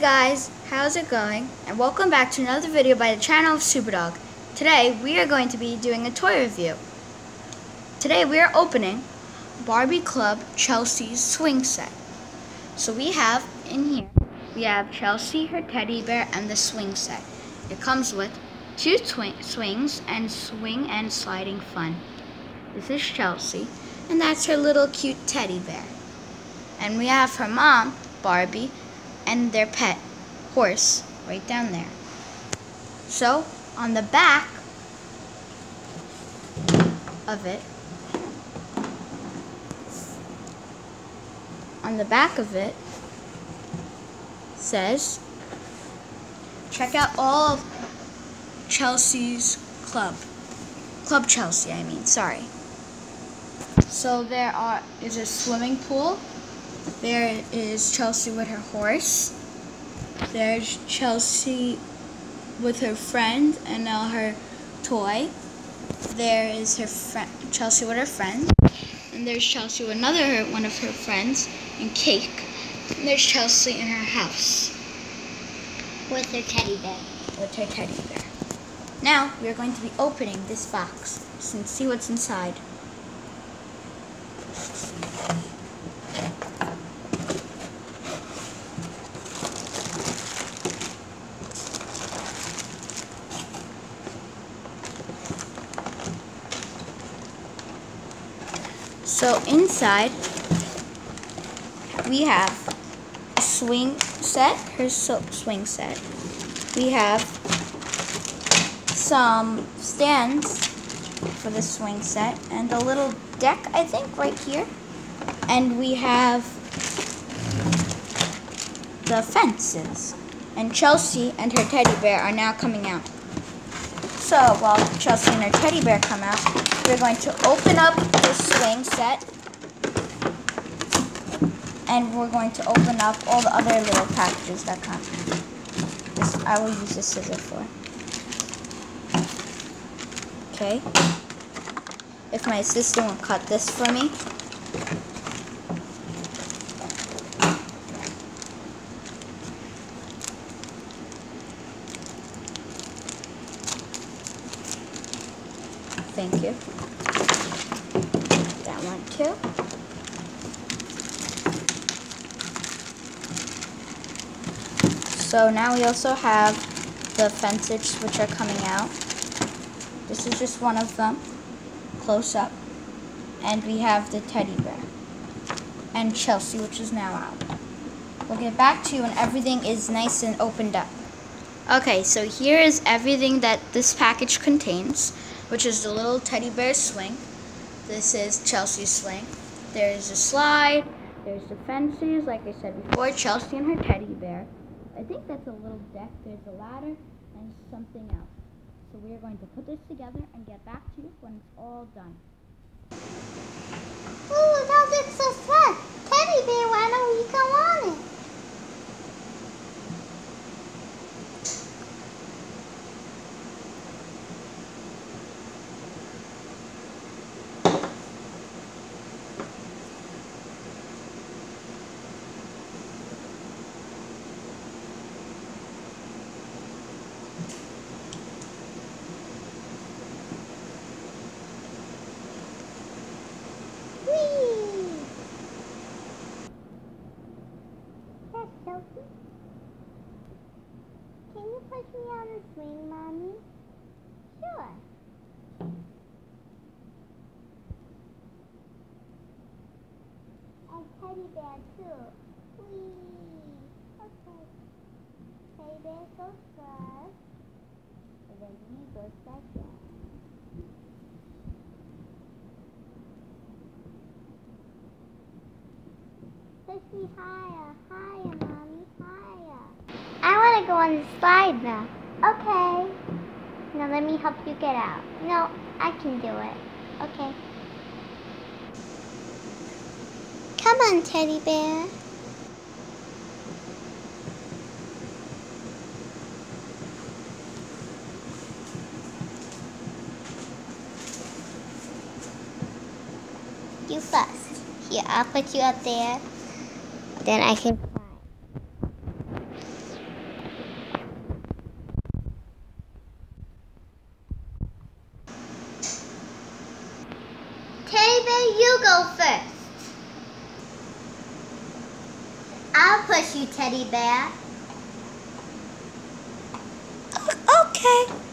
guys, how's it going? And welcome back to another video by the channel of Superdog. Today we are going to be doing a toy review. Today we are opening Barbie Club Chelsea's swing set. So we have in here, we have Chelsea, her teddy bear, and the swing set. It comes with two swings and swing and sliding fun. This is Chelsea, and that's her little cute teddy bear. And we have her mom, Barbie, and their pet horse right down there. So on the back of it, on the back of it says, check out all of Chelsea's club. Club Chelsea, I mean, sorry. So there are is a swimming pool there is Chelsea with her horse. There's Chelsea with her friend and now her toy. There is her friend Chelsea with her friend. And there's Chelsea with another one of her friends and cake. And there's Chelsea in her house. With her teddy bear. With her teddy bear. Now we are going to be opening this box and see what's inside. So inside, we have a swing set. Here's so swing set. We have some stands for the swing set and a little deck, I think, right here. And we have the fences. And Chelsea and her teddy bear are now coming out. So while Chelsea and her teddy bear come out, we're going to open up the swing set. And we're going to open up all the other little packages that come. This, I will use this scissor for. Okay. If my assistant will cut this for me. Thank you. That one too. So now we also have the fences which are coming out. This is just one of them, close up. And we have the teddy bear. And Chelsea, which is now out. We'll get back to you when everything is nice and opened up. Okay, so here is everything that this package contains which is the little teddy bear swing. This is Chelsea's swing. There's a slide. There's the fences, like I said before, Chelsea and her teddy bear. I think that's a little deck. There's a ladder and something else. So we are going to put this together and get back to you when it's all done. Ooh, that looks so fun. Teddy bear, why don't we come on it? push me on the swing, Mommy? Sure. And teddy bear too. Whee! Okay. Teddy bear goes first. And then he goes second. Push me higher, higher. To go on the slide now. Okay. Now let me help you get out. No, I can do it. Okay. Come on, teddy bear. You first. Here, I'll put you up there. Then I can fly. you go first. I'll push you, teddy bear. Okay.